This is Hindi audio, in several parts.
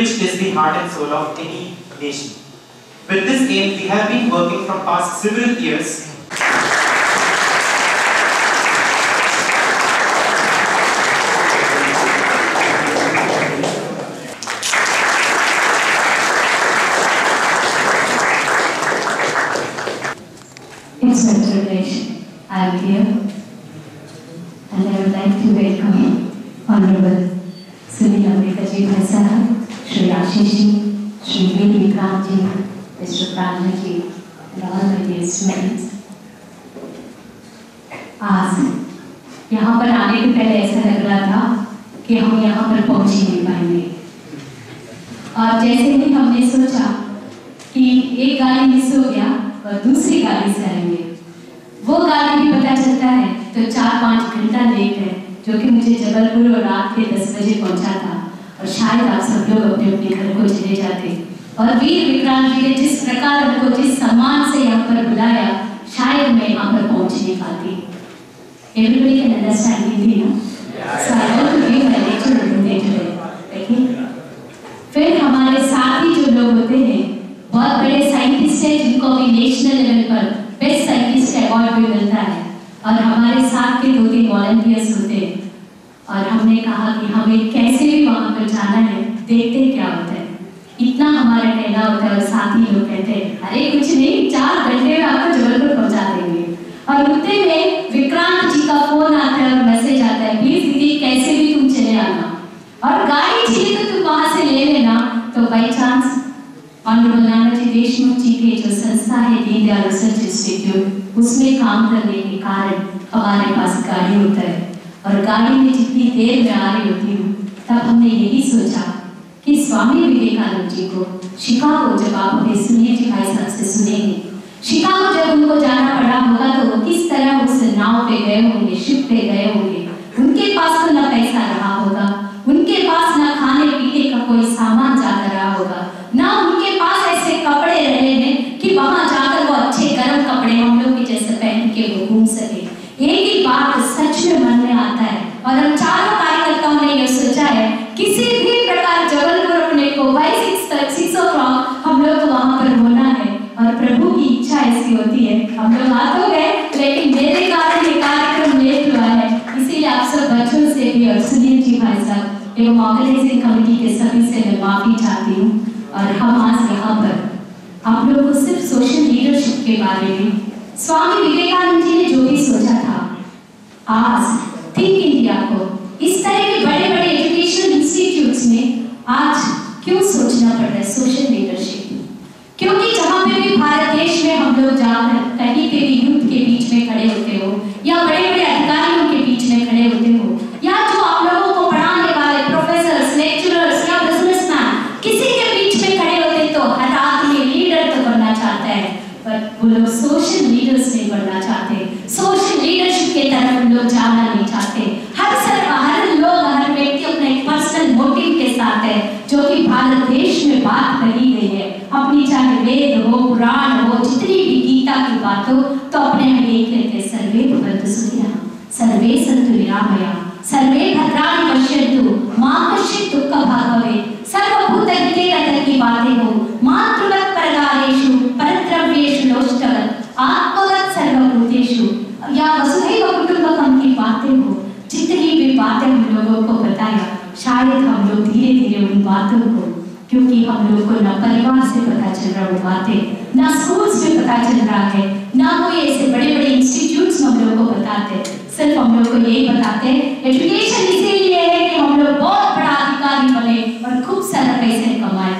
which is the heart and soul of any nation. With this aim, we have been working from past several years आज यहाँ पर आने के पहले ऐसा लग रहा था कि हम यहाँ पर पहुँच ही नहीं पाएँगे। और जैसे ही हमने सोचा कि एक गाड़ी मिस हो गया और दूसरी गाड़ी से आएँगे, वो गाड़ी भी पता चलता है तो चार पाँच घंटा लेट है, जो कि मुझे जबलपुर और रात के दस बजे पहुँचा था और शायद आप सब लोग अपने अपने घर को चले जाते। और वीर विक्रांत जी ने जिस प्रकार उनको जिस सम्मान से यहाँ पर बुलाया, शायद मैं यहाँ पर पहुँच नहीं पाती। Everybody can understand Hindi, no? So I want to give my lecture on Hindi today. Okay? फिर हमारे साथ ही जो लोग होते हैं बहुत बड़े साइंटिस्ट हैं जिनको अभी नेशनल लेवल पर बेस्ट साइंटिस्ट अवार्ड भी मिलता है और हमारे साथ के दो तीन वॉलंटियर्स होते हैं और हमने कहा कि हमें कैसे भी वहाँ पर जाना है देखते क्या होता है इतना हमारा कहना होता है और साथ ही लोग कहते हैं अरे कुछ नहीं चार घंटे में आपको जबलपुर पहुँचा देंगे और उतने में ऑनरेबल नानाजी देशमुख जी के जो संस्था है, दीनदयाल रिसर्च इंस्टीट्यूट उसमें काम करने के कारण हमारे पास गाड़ी होता है। और गाड़ी में जितनी देर में आ रही होती हूँ, तब हमने यही सोचा कि स्वामी विवेकानंद जी को शिकागो जब आप अपने सुनिए जी भाई साहब से सुनेंगे। शिकागो जब उनको जाना पड़ा होगा तो वो किस तरह उस नाव पे गए होंगे शिप पे गए होंगे? उनके पास तो ना पैसा रहा होगा, उनके पास ना खाने पीने का कोई सामान जाकर रहा होगा, ना उनके पास ऐसे कपड़े रहे हैं कि वहाँ जाकर वो अच्छे गर्म कपड़े हम लोग के जैसे पहन के वो घूम सके एक ही बात सच में मन में आता है और हम चारों कार्यकर्ताओं ने यह सोचा है, किसी भी प्रकार जबलपुर अपने को हम लोग को वहाँ पर होना है। और प्रभु की इच्छा ऐसी होती है। हम लोग आ तो गए, लेकिन मेरे कारण ये कार्यक्रम लेट हुआ है। इसीलिए आप सब बच्चों से भी और सुनील जी भाई साहब, एवं ऑर्गेनाइजिंग कमेटी के सभी से मैं माफ़ी चाहती हूँ। और हम आज यहाँ पर आप लोगों को सिर्फ़ सोशल लीडरशिप के बारे में, स्वामी विवेकानंद जी ने जो भी सोचा था आज थिंक इंडिया को इस तरह के बड़े बड़े एजुकेशनल इंस्टीट्यूट्स में आज क्यों सोचना पड़ रहा है सोशल लीडरशिप क्योंकि जहाँ पे भी भारत देश में हम लोग जाकर कहीं पे भी यूथ के बीच में खड़े होते हो या बड़े बड़े अधिकारियों के बीच में खड़े होते हो या जो आप लोगों को पढ़ाने वाले प्रोफेसर्स लेक्चरर्स या बिजनेसमैन किसी के बीच में खड़े होते तो हर आदमी लीडर तो बनना चाहता है पर वो लोग सोशल लीडर्स नहीं बनना चाहते सोशल लीडरशिप के तरफ़ हम लोग जाना नहीं चाहते हर सर हर लोग हर व्यक्ति अपने पर्सनल मोटिव के साथ है जो कि भारत देश में बात कही गई है अपनी चाहे वेद हो पुराण हो जितनी भी गीता की बात हो तो अपने में लिख लेते सर्वे भवन्तु सुखिनः सर्वे सन्तु निरामया सर्वे भद्राणि पश्यन्तु मा कश्चित् दुःखभाग् भवेत् सर्वभूतहिते रतन की बातें हो मातृवत् परदारेषु परद्रव्येषु लोष्टवत् आत्मवत् सर्वभूतेषु या वसुधैव कुटुम्बकम की बातें हो जितनी भी बातें हम लोगों को बताया शायद हम लोग धीरे धीरे उन बातों को क्योंकि हम लोग को ना परिवार से पता चल रहा वो बातें, ना स्कूल्स में पता चल रहा है, ना कोई ऐसे बड़े बड़े इंस्टीट्यूट्स हम लोग को बताते सिर्फ़ हम लोग को यही बताते एजुकेशन इसीलिए है कि हम लोग बहुत बड़ा अधिकारी बने और खूब सारा पैसे कमाए।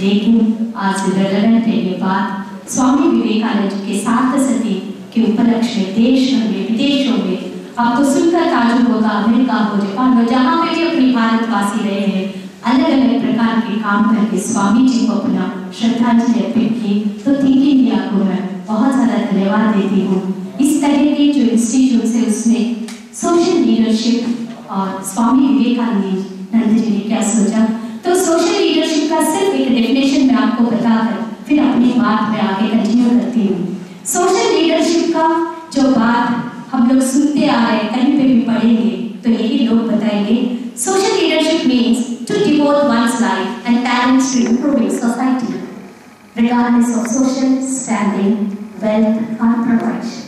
लेकिन आज रेलेवेंट है ये बात स्वामी विवेकानंद के साथ सती के उपलक्ष्य देश में, विदेशों में, आपको सुनकर ताजुब होगा, अमेरिका हो, जापान हो, जहाँ पे भी अपनी भारतवासी रहे हैं अलग अलग प्रकार के काम करके स्वामी जी को अपना श्रद्धांजलि अर्पित की तो थिंक इंडिया को मैं बहुत ज़्यादा धन्यवाद देती हूँ। इस तरह के जो इंस्टीट्यूट है उसमें सोशल लीडरशिप और स्वामी विवेकानंद जी ने क्या सोचा? तो सोशल लीडरशिप का सिर्फ़ एक डेफिनेशन मैं आपको बताकर फिर अपनी बात में आगे कंटिन्यू करती हूँ। सोशल लीडरशिप का जो बात हम लोग सुनते आ रहे कहीं पे भी पढ़ेंगे तो यही लोग बताएँगे social leadership means to devote one's life and talents to improving society, regardless of social standing, wealth or profession.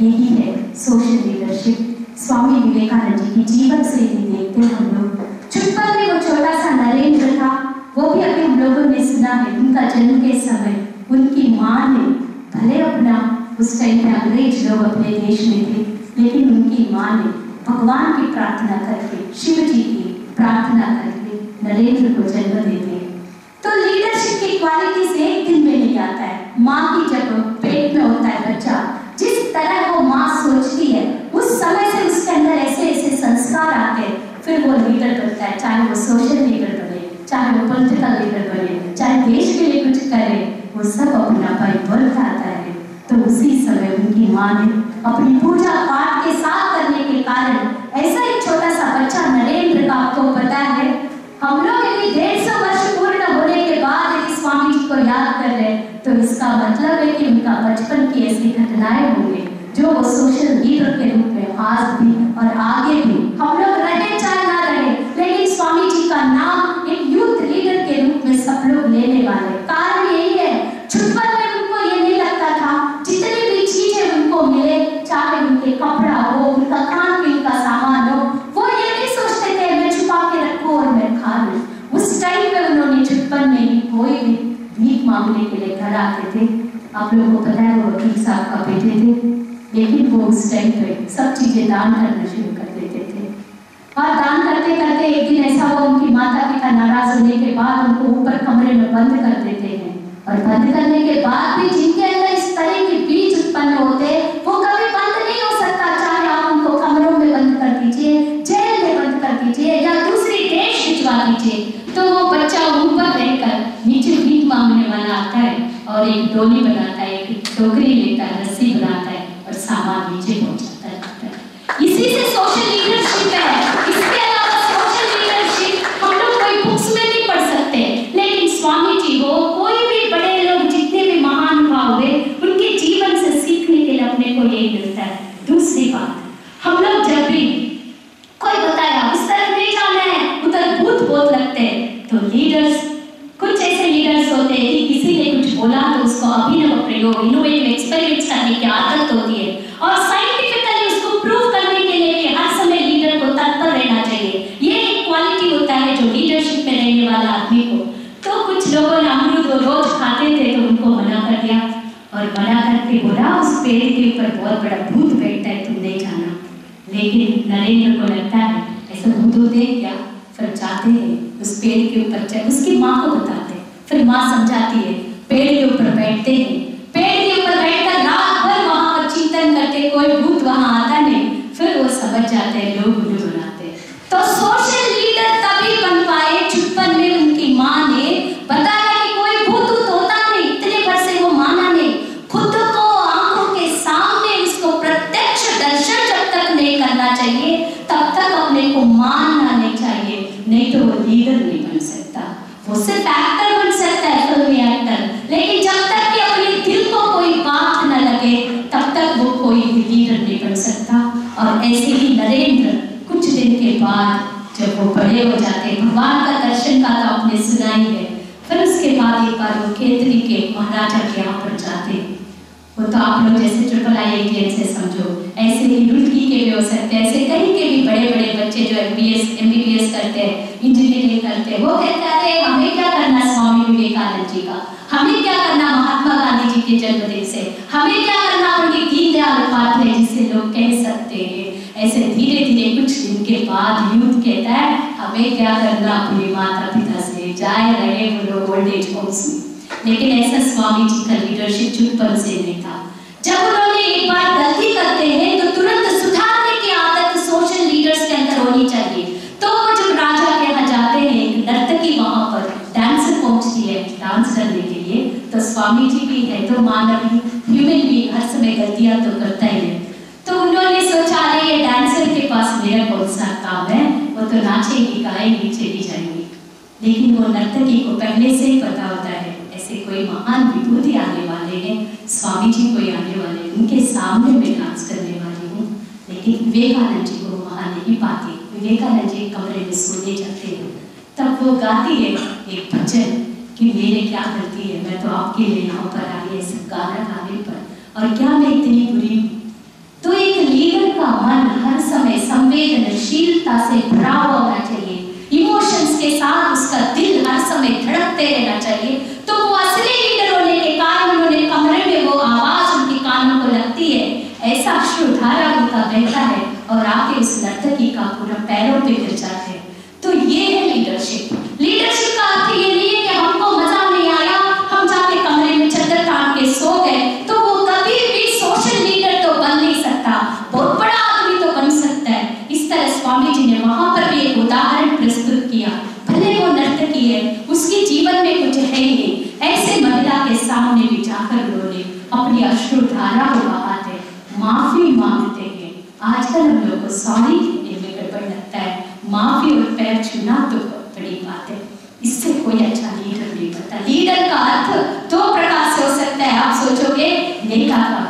यही है सोशल लीडरशिप स्वामी विवेकानंद जी की जीवन शैली देखते हम लोग चुटपन में वो छोटा सा नरेंद्र था वो भी अभी हम लोगों ने सुना है उनका जन्म के समय उनकी माँ ने भले अपना उस टाइम पे अंग्रेज़ लोग अपने देश में थे लेकिन उनकी माँ ने भगवान की प्रार्थना करके, शिव जी की प्रार्थना करके नरेंद्र को जन्म देते हैं। तो लीडरशिप की क्वालिटी से एक दिन में नहीं आता है। माँ की जब पेट में होता है बच्चा, जिस तरह वो माँ सोचती है, उस समय से उसके अंदर ऐसे ऐसे संस्कार आते हैं। फिर वो लीडर बनता है, चाहे वो सोशल लीडर बने, चाहे वो पॉलिटिकल लीडर बने, चाहे देश के लिए कुछ करे, वो सब अपना बल खाता है। तो उसी समय उनकी माँ ने अपनी पूजा पाठ के साथ कारण ऐसा एक छोटा सा बच्चा नरेंद्र का आपको पता है, हम लोग यदि डेढ़ सौ वर्ष पूर्ण होने के बाद यदि स्वामी जी को याद कर रहे तो इसका मतलब है कि उनका बचपन की ऐसी घटनाएँ होंगी, जो वो सोशल लीडर के रूप में आज भी और आगे भी हम लोग रहे चाहे ना रहे, लेकिन स्वामी जी का नाम एक यूथ लीडर के रूप में सब लोग लेने वाले। कारण यही है, छुटपन में उनको ये नहीं लगता था, जितनी भी चीज़ें उनको मिले, चाहे उनके कपड़ा हो उनका खान पीन का सामान हो वो ये नहीं सोचते थे मैं छुपा के रखूँ और मैं खा लूँ उस टाइम पे उन्होंने छुटपन में भी कोई भी मांगने के लिए घर आते थे। आप लोगों को पता है, वो वकील साहब का बेटे थे। लेकिन वो उस टाइम पे सब चीज़ें दान करना शुरू कर देते थे। और दान करते करते एक दिन ऐसा हुआ, उनकी माता पिता नाराज़ होने के बाद उनको ऊपर कमरे में बंद कर देते हैं। और बंद करने के बाद भी जिनके अंदर इस तरह के बीज उत्पन्न होते, वो कभी बंद नहीं हो सकता। चाहे आप उनको कमरों में बंद कर दीजिए, जेल में बंद कर दीजिए, या दूसरी देश भिजवा दीजिए तो वो बच्चा ऊपर रहकर नीचे भीख मांगने वाला आता है और एक डोली बनाता है, एक टोकरी लेता है रस्सी बनाता है और सामान नीचे पहुंचाता है इसी से सोशल लीडरशिप है इसके अलावा सोशल लीडरशिप हम लोग कोई बुक्स में नहीं पढ़ सकते लेकिन स्वामी जी हो कोई भी बड़े लोग जितने भी महानुभाव हुए उनके जीवन से सीखने के लिए अपने को यही मिलता है दूसरी बात हम लोग जब भी कोई बताया उस तरफ़ नहीं जाना है उधर भूत बहुत लगते हैं तो लीडर्स कुछ ऐसे लीडर्स होते हैं कि किसी ने कुछ बोला तो उसको अभिनव प्रयोग इनोवेटिव एक्सपेरिमेंट्स करने की आदत होती है और साइंटिफिकली उसको प्रूव करने के लिए भी हर समय लीडर को तत्पर रहना चाहिए ये एक क्वालिटी होता है जो लीडरशिप में रहने वाला आदमी को तो कुछ लोगों ने अमरूद वो रोज खाते थे तो उनको मना कर दिया और मना करके बोला उस पेड़ के ऊपर बहुत बड़ा भूत बैठता है, तुम नहीं जाना। लेकिन नरेंद्र को लगता है, ऐसा भूत होते हैं क्या? फिर जाते हैं, उस पेड़ के ऊपर उसकी माँ को बताते हैं। फिर माँ समझाती है पेड़ के ऊपर बैठते हैं पेड़ के ऊपर बैठकर रात भर वहाँ पर चिंतन करते कोई भूत वहाँ आता नहीं फिर वो समझ जाते हैं लोग उन्हें बनाते हैं तो सोशल लीडर तभी बन पाए छुपन में उनकी माँ ने बताया कि कोई भूत ऊत होता नहीं इतने भर से वो माना नहीं खुद को आँखों के सामने उसको प्रत्यक्ष दर्शन जब तक नहीं करना चाहिए तब तक अपने को मानना नहीं चाहिए नहीं तो वो लीडर नहीं बन सकता वो सिर्फ़ एक्टर बन सकता है फिल्मी एक्टर लेकिन जब तक कि अपने दिल को कोई बात न लगे तब तक वो कोई भी लीडर नहीं बन सकता और ऐसे ही नरेंद्र कुछ दिन के बाद जब वो बड़े हो जाते हैं भगवान का दर्शन का तो आपने सुना ही है फिर उसके बाद एक बार वो केतरी के महाराजा के यहाँ पर जाते हैं वो तो आप लोग जैसे आई से समझो। ऐसे ही रुड़की के भी हो सकते हैं, ऐसे कहीं के भी बड़े बड़े बच्चे जो M B S M B B S करते हैं इंजीनियरिंग करते हैं, वो कहते हैं हमें क्या करना स्वामी विवेकानंद जी का? हमें क्या करना महात्मा गांधी जी के जन्मदिन से? हमें क्या करना पंडित दीनदयाल उपाध्याय जी से? लोग कह सकते हैं। ऐसे धीरे धीरे कुछ दिन के बाद यूथ कहता है, हमें क्या करना अपने माता पिता से? जाए रहे वो लोग ओल्ड एज होम्स लेकिन ऐसा स्वामी जी का लीडरशिप चुपन से नहीं था। जब उन्होंने एक बार गलती करते हैं तो तुरंत सुधारने की आदत सोशल लीडर्स के अंदर होनी चाहिए। तो वो जब राजा के यहाँ जाते हैं नर्तकी वहाँ पर डांसर पहुँचती है डांस करने के लिए तो स्वामी जी भी है तो मानव ह्यूमन भी हर समय गलतियाँ तो करता ही है। तो उन्होंने सोचा, अरे, ये डांसर के पास मेरा कौन सा काम है? वो तो नाचेगी, गाएगी, चली जाएँगी। लेकिन वो नर्तकी को पहले से ही पता होता है, ऐसे कोई महान विभूति आने वाले हैं। स्वामी जी कोई आने वाले, उनके सामने मैं डांस करने वाली हूँ, लेकिन विवेकानंद जी को वहाँ नहीं पाती। विवेकानंद जी कमरे में सोने जाते हैं। तब वो गाती है एक भजन कि मेरे क्या गलती है, मैं तो आपके लिए यहाँ पर आई ऐसे गाना गाने पर। और क्या मैं इतनी बुरी हूँ? तो एक लीडर का मन हर समय संवेदनशीलता से भरा हुआ होना चाहिए। इमोशंस के साथ उसका दिल हर समय धड़कते रहना चाहिए तो वो असली लीडर होने के कारण उन्होंने कमरे में वो आवाज़ उनके कानों को लगती है ऐसा बहता है और आके उस नर्तकी का पूरा पैरों पे गिर जाते हैं। तो ये है लीडरशिप लीडरशिप का अर्थ ये नहीं है कि हमको मज़ा नहीं आया, हम जाके कमरे में चद्दर तान के सो गए तो वो कभी भी सोशल लीडर तो बन नहीं सकता। बहुत बड़ा आदमी तो बन सकता है। इस तरह स्वामी जी ने वहाँ पर भी एक उदाहरण प्रस्तुत किया। भले वो नर्तकी है, उसके जीवन में कुछ है ही नहीं। ऐसे महिला के सामने भी जाकर उन्होंने अपनी अश्रुधारा को बहाते, माफ़ी मांगते। हैं आजकल हम लोग को सॉरी कहने में है। माफ़ी और पैर छूना तो बहुत बड़ी बात है इससे कोई अच्छा लीडर नहीं बनता लीडर का अर्थ दो प्रकार से हो सकता है आप सोचोगे नेता का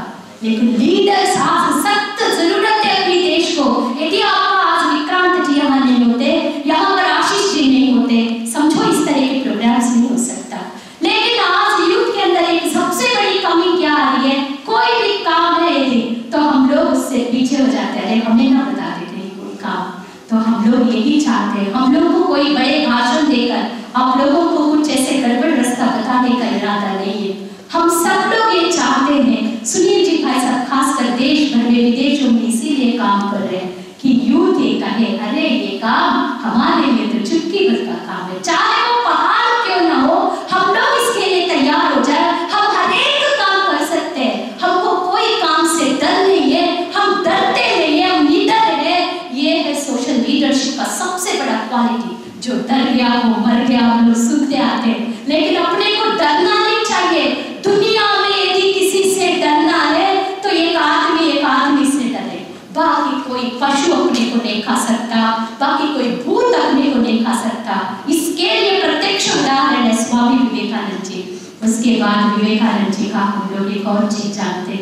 लेकिन लीडर साफ़ सख्त ज़रूरत है अपने देश को यदि आपका आज विक्रांत जी यहाँ नहीं होते यहाँ पर आशीष जी नहीं होते समझो इस तरह के प्रोग्राम्स नहीं हो सकता लेकिन आज यूथ के अंदर एक सबसे बड़ी कमी क्या आ रही है कोई भी काम है यदि तो हम लोग उससे पीछे हो जाते हैं अरे हमें ना बता देते हैं कोई काम तो हम लोग यही चाहते हैं हम लोगों को कोई बड़े भाषण देकर आप लोगों को कुछ ऐसे गड़बड़ रास्ता बताने का इरादा नहीं है हम सब लोग ये चाहते हैं सुनील जी भाई साहब खासकर देश भर में विदेशों में इसीलिए काम कर रहे हैं कि यू ये कहे, अरे, ये काम हमारे लिए तो चुटकी भर का काम है। चाहे वो पहाड़ क्यों ना हो हम लोग इसके लिए तैयार हो जाए हम हर एक काम कर सकते हैं हमको कोई काम से डर नहीं है हम डरते नहीं है हम लीडर है ये है सोशल लीडरशिप का सबसे बड़ा क्वालिटी जो डर गया वो मर गया हम लोग सूखते आते हैं लेकिन अपने को डरना नहीं चाहिए दुनिया में यदि किसी से डरना है तो एक आदमी एक आदमी से डरे बाकी कोई पशु अपने को नहीं खा सकता बाकी कोई भूत अपने को नहीं खा सकता इसके लिए प्रत्यक्ष उदाहरण है स्वामी विवेकानंद जी उसके बाद विवेकानंद जी का और चीज़ जानते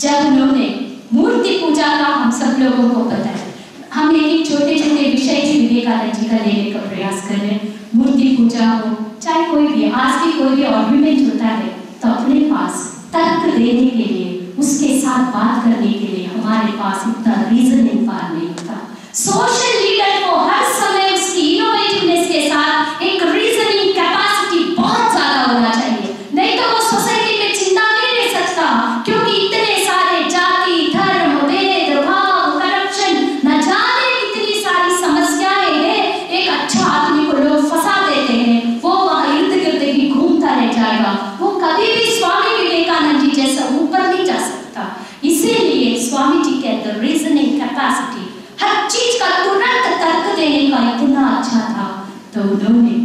जब उन्होंने मूर्ति पूजा का हम सब लोगों को पता है, हम एक छोटे छोटे विषय जी विवेकानंद जी का लेने का प्रयास कर। रहे हैं मूर्ति पूजा हो, चाहे कोई भी, आज भी कोई भी आर्गुमेंट होता है तो अपने पास तर्क देने के लिए, उसके साथ बात करने के लिए हमारे पास इतना रीजनिंग पार नहीं होता। सोशल लीडर को हर समय उसकी इनोवेटिवनेस के साथ एक रीजनिंग कैपेसिटी बहुत ज़्यादा होना चाहिए नहीं तो वो सोसाइटी में चिंता नहीं रह सकता क्योंकि इतने सारे जाति धर्म भेद भाव करप्शन न जाने कितनी सारी समस्याएँ हैं एक अच्छा आदमी को लोग फंसा देते हैं वो वहाँ इर्द गिर्द ही घूमता रह जाएगा वो कभी भी स्वामी विवेकानंद जी जैसा ऊपर नहीं जा सकता इसीलिए स्वामी जी के अंदर रीजनिंग कैपेसिटी हर चीज़ का तुरंत तर्क देने का इतना अच्छा था तो उन्होंने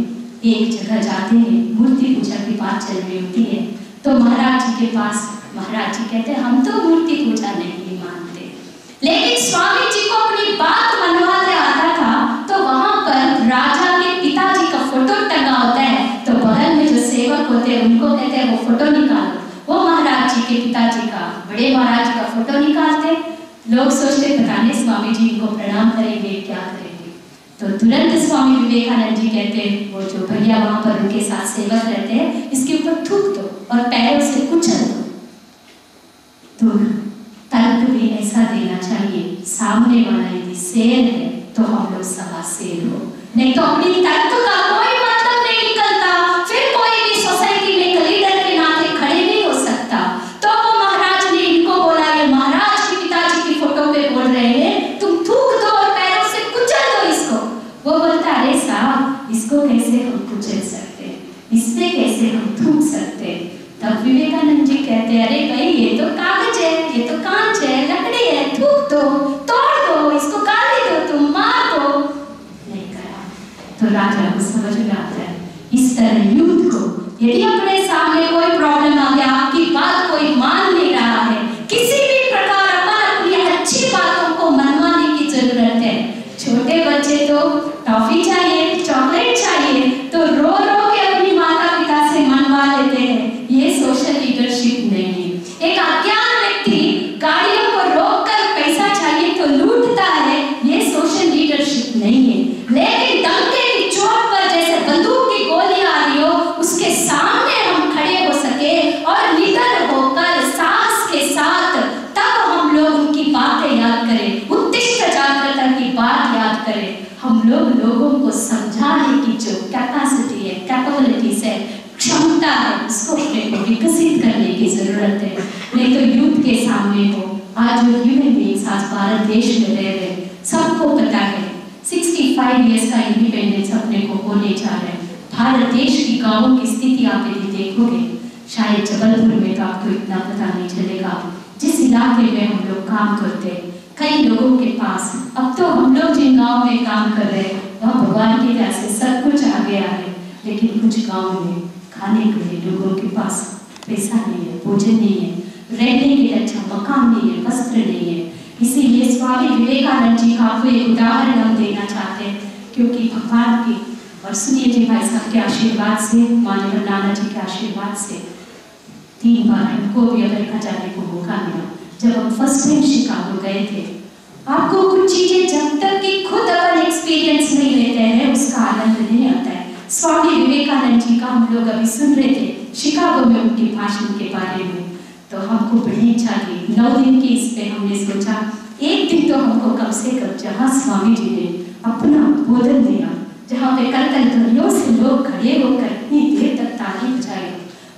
एक जगह जाते हैं मूर्ति पूजा की बात चल रही होती है तो महाराज जी के पास महाराज जी कहते हम तो मूर्ति पूजा नहीं मानते। लेकिन स्वामी जी को अपनी बात मनवाते आता था तो वहाँ पर राजा के पिताजी का फ़ोटो टंगा होता है तो बगल में जो सेवक होते हैं, उनको कहते हैं, वो फ़ोटो निकालो। वो महाराज जी के पिताजी का, बड़े महाराज का फ़ोटो निकालते। लोग सोचते, पता नहीं, स्वामी जी इनको प्रणाम करेंगे, क्या करेंगे? तो तुरंत स्वामी विवेकानंद जी कहते हैं, वो जो भैया वहाँ पर उनके साथ सेवक रहते हैं, इसके ऊपर थूक दो। और पैरों से कुचल। दो तो तर्क भी ऐसा देना चाहिए। सामने वाला यदि शेर है तो हम लोग सवा शेर हो। नहीं तो अपनी तर्क का कोई मतलब नहीं निकलता। फिर कोई भी सोसाइटी में लीडर के नाते खड़े नहीं हो सकता। तो वो महाराज ने इनको बोला, ये महाराज के पिताजी की फ़ोटो पे बोल रहे हैं, तुम थूक दो और पैरों से कुचल दो इसको। वो बोलता, अरे साहब, इसको कैसे हम कुचल सकते हैं इस पे कैसे हम थूक सकते हैं तब विवेकानंद जी कहते हैं अरे भाई ये तो कागज़ है ये तो कांच है थूक दो तोड़ दो इसको गाली दो तुम मार दो नहीं करा तो राजा को समझ में आता है इस तरह यूथ को यदि अपने सामने कोई प्रॉब्लम आ गया आपकी बात कोई मान नहीं रहा है किसी भी प्रकार अपन अपनी अच्छी बातों को मनवाने की ज़रूरत है छोटे बच्चे तो टॉफी चाहिए चॉकलेट चाहिए तो रो रो के अपनी माता पिता से मनवा लेते हैं ये सोशल लीडरशिप नहीं है एक अज्ञान व्यक्ति गाड़ियों को रोक कर पैसा चाहिए तो लूटता है ये सोशल लीडरशिप नहीं क्षमता है उसको अपने को विकसित करने की ज़रूरत है नहीं तो यूथ के सामने हो आज जो ह्यूमन बींग्स आज भारत देश में रह रहे सबको पता है 65 इयर्स का इंडिपेंडेंस अपने को होने जा रहा है भारत देश की गाँवों की स्थिति आप यदि देखोगे शायद जबलपुर में तो आपको इतना पता नहीं चलेगा जिस इलाके में हम लोग काम करते हैं कई लोगों के पास अब तो हम लोग जिन गाँव में काम कर रहे वहाँ भगवान की दया से सब कुछ आ गया है, लेकिन कुछ गाँव में खाने के लिए लोगों के पास पैसा नहीं है, भोजन नहीं है, रहने के लिए अच्छा मकान नहीं है, वस्त्र नहीं है। इसीलिए स्वामी विवेकानंद जी का आपको एक उदाहरण हम देना चाहते हैं, क्योंकि भगवान की और सुनिए जी भाई साहब के आशीर्वाद से मानव नाना जी के आशीर्वाद से तीन बार हमको भी अमेरिका जाने को मौका मिला। जब हम फ़र्स्ट टाइम शिकागो गए थे आपको कुछ चीज़ें जब तक कि खुद अपन एक्सपीरियंस नहीं लेते हैं, उसका आनंद नहीं आता है। स्वामी विवेकानंद जी का हम लोग अभी सुन रहे थे, शिकागो में उनके भाषण के बारे में। तो हमको बड़ी इच्छा थी। नौ दिन की इस पे हमने सोचा, एक दिन तो हमको कम से कम जहाँ स्वामी जी ने अपना बोधन दिया, जहाँ पे कल घड़ियों से लोग खड़े होकर इतनी देर तक ताली बजाए।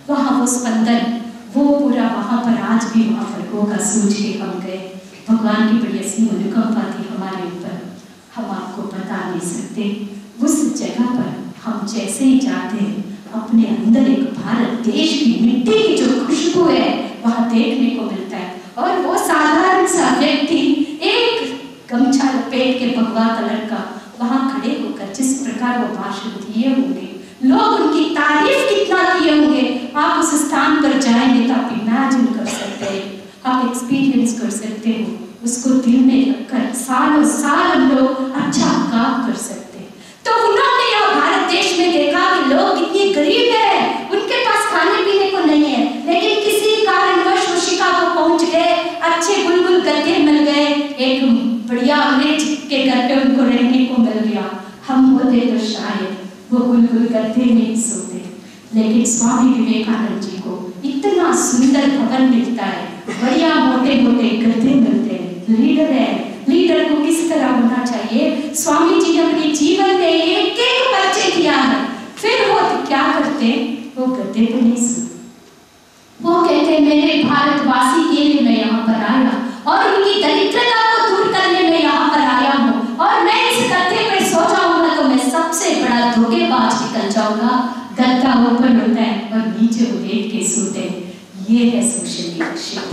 वहाँ वो स्पंदन, वो पूरा वहाँ पर आज भी वहाँ पर होगा के हम गए। भगवान की बड़ी ऐसी अनुकंपा थी हमारे ऊपर। हम आपको बता नहीं सकते। उस जगह पर हम जैसे ही जाते हैं, अपने अंदर एक भारत, देश की मिट्टी की जो खुशबू है, वह देखने को मिलता है। और वो साधारण सा व्यक्ति, एक गमछा पेट के भगवा कलर का, वहाँ खड़े होकर जिस प्रकार वो भाषण दिए होंगे लोग उनकी तारीफ़ कितना किए होंगे आप उस स्थान पर जाएँगे तो आप इमेजिन कर सकते हैं आप एक्सपीरियंस कर सकते हो उसको दिल में रखकर सालों साल हम लोग अच्छा काम कर सकते तो उन्होंने यह भारत देश में देखा कि लोग इतने गरीब है, उनके पास खाने पीने को नहीं है, लेकिन किसी कारणवश वो शिकागो पहुँच गए, अच्छे बुलबुल गद्दे मिल गए। एक बढ़िया अंग्रेज़ के घर पे उनको रहने को मिल गया। हम होते तो शायद वो बुलबुल गद्दे में सोते। लेकिन स्वामी विवेकानंद जी को इतना सुंदर भवन मिलता है, बढ़िया मोटे मोटे गद्दे मिलते हैं लीडर है। को किस तरह होना चाहिए। स्वामी जी ने अपने जीवन में एक एक परिचय दिया है। फिर वो क्या करते वो करते पे नहीं सोते वो कहते मेरे भारतवासी के लिए मैं यहाँ पर आया और उनकी दरिद्रता को दूर करने में यहाँ पर आया हूँ और मैं इस गद्दे पे सो जाऊँगा तो मैं सबसे बड़ा धोखेबाज निकल जाऊँगा गद्दा ऊपर होता है और नीचे वो लेट के सोते हैं ये है सोशल लीडरशिप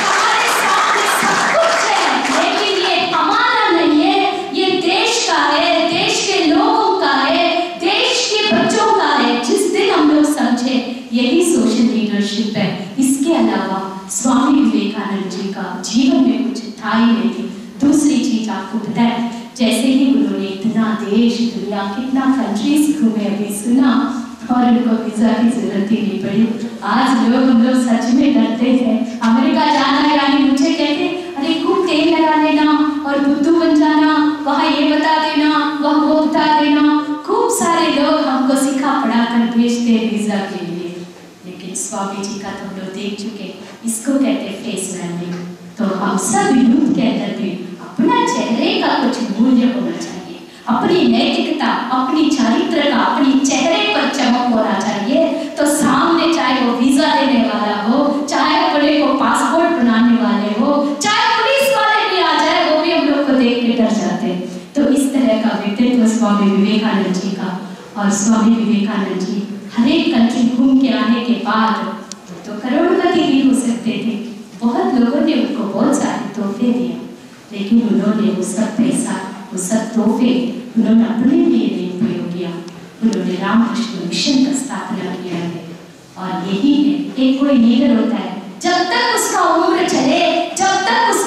हमारे सामने सब कुछ है लेकिन ये हमारा नहीं है ये देश का है देश के लोगों का है देश के बच्चों का है जिस दिन हम लोग समझे यही सोशल लीडरशिप है इसके अलावा स्वामी विवेकानंद जी का में कुछ था ही नहीं दूसरी चीज़ आपको है, जैसे ही उन्होंने इतना देश, दुनिया, कितना कंट्रीज़ घूमे अभी सुना, और उनको वीज़ा की ज़रूरत ही नहीं पड़ी। आज लोग हम लोग सच में डरते हैं। अमेरिका जाना है यानी मुझे कहते, अरे, खूब तेल लगा लेना और बुद्धू बन जाना, वहाँ ये बता देना, वह वो बता देना। खूब सारे लोग हमको सिखा पढ़ा कर भेजते हैं वीज़ा के लिए। लेकिन स्वामी जी का तो हम लोग देख चुके इसको कहते फेस वैल्यू तो हम सब यूथ के अंदर भी अपना चेहरे का कुछ मूल्य होना चाहिए। अपनी नैतिकता, अपनी चारित्र का, अपनी चेहरे पर चमक होना चाहिए। तो सामने चाहे वो वीज़ा देने वाला हो, चाहे अपने को पासपोर्ट बनाने वाले हो, चाहे पुलिस वाले भी आ जाए, वो भी हम लोग को देख के डर जाते तो इस तरह का व्यक्तित्व स्वामी विवेकानंद जी का और स्वामी विवेकानंद जी हर एक कंट्री घूम के आने के बाद तो करोड़पति भी हो सकते थे। बहुत लोगों ने उनको बहुत सारे तोहफे दिए लेकिन उन्होंने वो सब पैसा वो सब तोहफे उन्होंने अपने लिए नहीं उपयोग किया। उन्होंने रामकृष्ण मिशन का स्थापना किया है और यही है एक कोई लीडर होता है जब तक उसका उम्र चले जब तक उसकी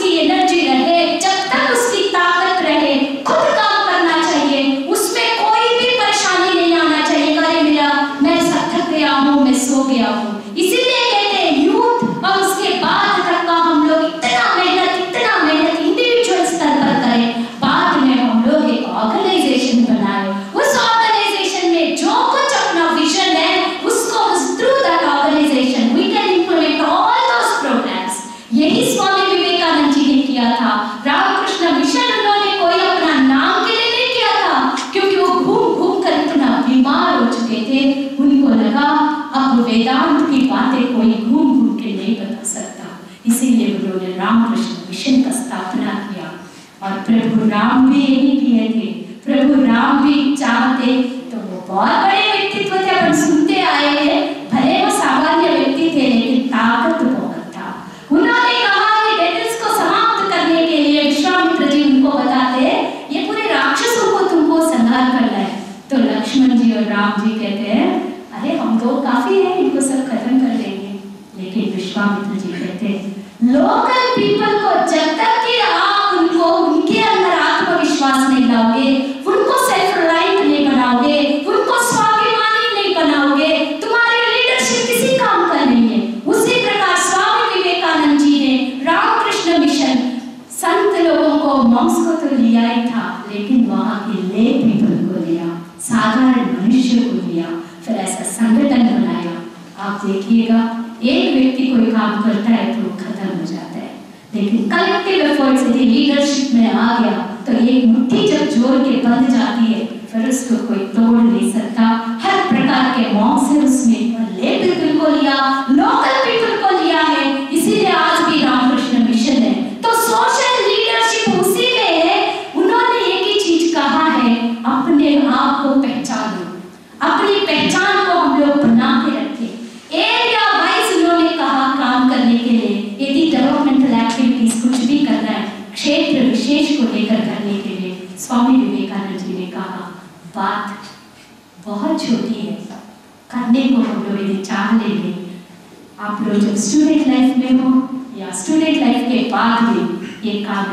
यही स्वामी विवेकानंद जी ने किया था। रामकृष्ण मिशन उन्होंने कोई अपना नाम के लिए नहीं किया था, क्योंकि वो घूम घूम कर इतना बीमार हो चुके थे। उनको लगा, अब वेदांत की बातें कोई घूम घूम के नहीं बता सकता। इसीलिए उन्होंने रामकृष्ण मिशन का स्थापना किया। और प्रभु राम भी यही किए थे। प्रभु राम भी चाहते तो वो बहुत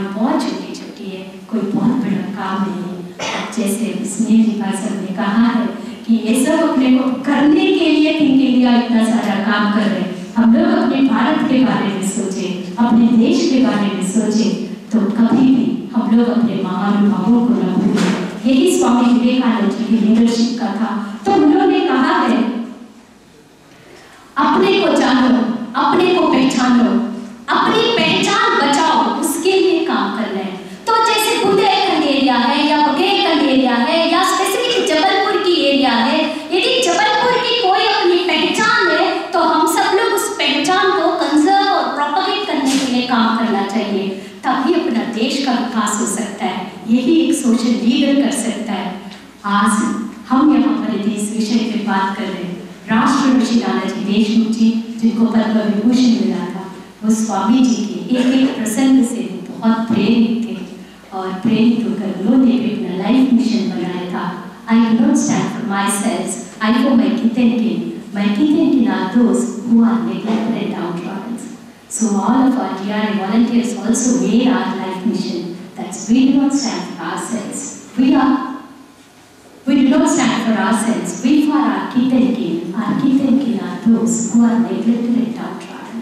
काम बहुत छोटी छोटी है। कोई बहुत बड़ा काम नहीं है जैसे स्नेह जी सर ने कहा है कि ये सब अपने को करने के लिए थिंक इंडिया इतना सारा काम कर रहे हम लोग अपने भारत के बारे में सोचे, अपने देश के बारे में सोचे। तो कभी भी हम लोग अपने महानुभावों को न भूलें। यही स्वामी विवेकानंद जी की लीडरशिप का था। तो उन्होंने कहा है, अपने को जानो, अपने को पहचानो। अपनी पहचान का विकास हो सकता है, यही एक सोशल लीडर कर सकता है। आज हम यहाँ पर इस विषय पे बात कर रहे हैं राष्ट्र ऋषि नानाजी देशमुख जी, जिनको पद्म विभूषण मिला था, वो स्वामी जी के एक एक प्रसंग से बहुत प्रेरित थे और प्रेरित होकर उन्होंने भी अपना लाइफ मिशन बनाया था। I do not stand for myself I for my kith and kin my kith and kin are those who are and downtrodden. So all of our DRA volunteers also made our life mission. That's we do not stand for ourselves. We are we do not stand for ourselves. We for our kith and kin. Our kith and kin are those who are neglected and downtrodden.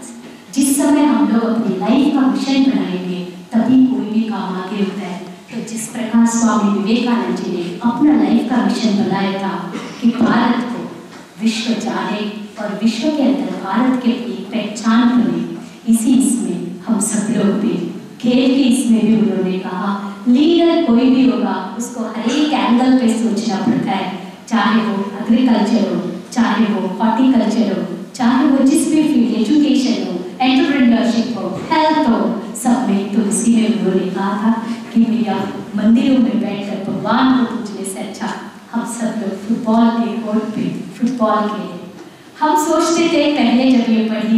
जिस समय हम लोग अपनी लाइफ का मिशन बनाएँगे तभी कोई भी काम आगे होता है तो जिस प्रकार स्वामी विवेकानंद जी ने अपना लाइफ का मिशन बनाया था कि भारत को विश्व जाने और विश्व के अंदर भारत की अपनी पहचान बने इसी इसमें हम सब लोग भी। खेल के इसमें भी उन्होंने कहा, लीडर कोई भी होगा, उसको हर एक एंगल पे सोचना पड़ता है। चाहे वो एग्रीकल्चर हो, चाहे वो हॉर्टिकल्चर हो, चाहे वो जिस भी फ़ील्ड एजुकेशन हो एंटरप्रेन्योरशिप हो हेल्थ हो, सब में तो इसी में उन्होंने कहा था कि भैया, मंदिरों में बैठकर भगवान को पूजने से अच्छा हम सब लोग फुटबॉल के कोर्ट पे फुटबॉल खेलें हम सोचते थे पहले जब ये पढ़ी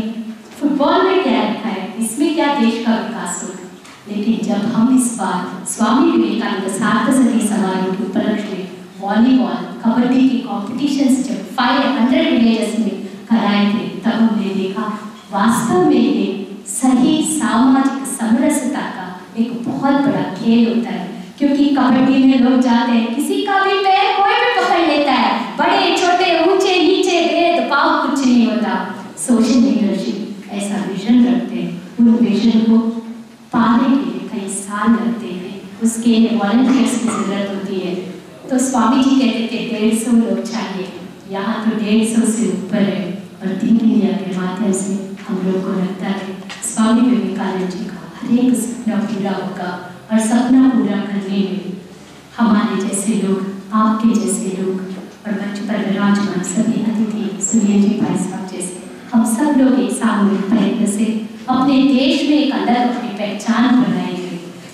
फुटबॉल में क्या लिखा है इसमें क्या देश का विकास होगा लेकिन जब हम इस बार स्वामी विवेकानंद सार्थ सती समारोह के उपलक्ष्य में वॉलीबॉल, कबड्डी के कॉम्पिटिशन्स जब फाइव हंड्रेड विलेजेस में कराए थे, तब हमने देखा वास्तव में ये सही सामाजिक समरसता का एक बहुत बड़ा खेल होता है। क्योंकि कबड्डी में लोग जाते हैं किसी का भी पैर कोई भी पकड़ लेता है बड़े छोटे ऊँचे नीचे भेद भाव कुछ नहीं होता सोशल लीडरशिप ऐसा विजन रखते हैं उन विजन को पाने के लिए कई साल लगते हैं उसके वॉलंटियर्स की ज़रूरत होती है। तो स्वामी जी कहते थे डेढ़ सौ लोग चाहिए। यहाँ तो डेढ़ सौ से ऊपर है और दिन इंडिया के माध्यम से हम लोग को लगता है। स्वामी विवेकानंद जी का हर एक सपना पूरा होगा और सपना पूरा करने में हमारे जैसे लोग, आपके जैसे लोग और मंच पर विराजमान सभी अतिथि सुनील जी भाई साहब जैसे। हम सब लोग एक सामूहिक प्रयत्न से अपने देश में एक अलग अपनी पहचान बनाएँगे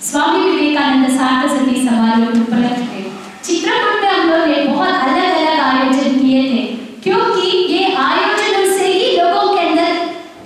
स्वामी विवेकानंद सार्धशती समारोह के उपलक्ष्य में चित्रकूट में हम लोग ने बहुत अलग अलग आयोजन किए थे क्योंकि ये आयोजनों से ही लोगों के अंदर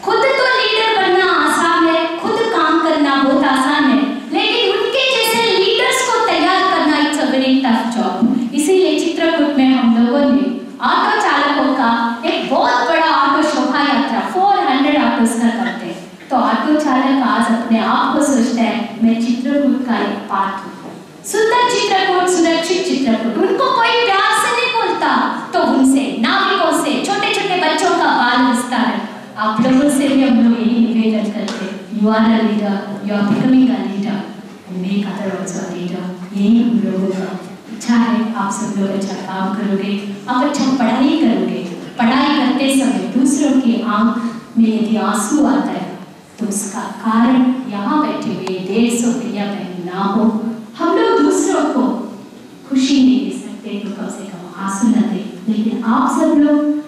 खुद तो लीडर बनना आसान है खुद काम करना बहुत आसान है लेकिन उनके जैसे लीडर्स को तैयार करना it's a very tough job इसीलिए चित्रकूट में हम लोगों ने ऑटो चालकों का एक बहुत बड़ा ऑटो शोभा यात्रा 400 ऑटोस का करते हैं तो ऑटो चालक आज अपने आप को सोचता है मैं चित्रकूट का एक पार्ट हूँ सुंदर चित्रकूट सुरक्षित चित्रकूट उनको कोई प्यार से नहीं बोलता तो उनसे नाविकों से छोटे छोटे बच्चों का बाल विस्तार है लोगों से भी हम लोग यही निवेदन करते you are a leader you are becoming a leader make other also leader यही हम लोगों का इच्छा है। आप सब लोग अच्छा काम करोगे। आप अच्छा पढ़ाई करोगे। पढ़ाई करते समय दूसरों की आँख में यदि आँसू आता है तो उसका कारण यहाँ बैठे हुए डेढ़ सौ भैया बहन ना हो। हम लोग दूसरों को खुशी नहीं दे सकते तो कम से कम आँसू न दे। लेकिन आप सब लोग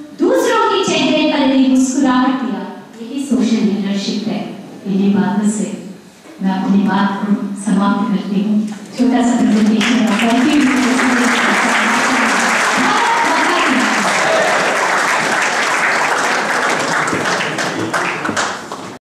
बातों से मैं अपनी बात को समाप्त करती हूँ। छोटा सा प्रेजेंटेशन थैंक हूँ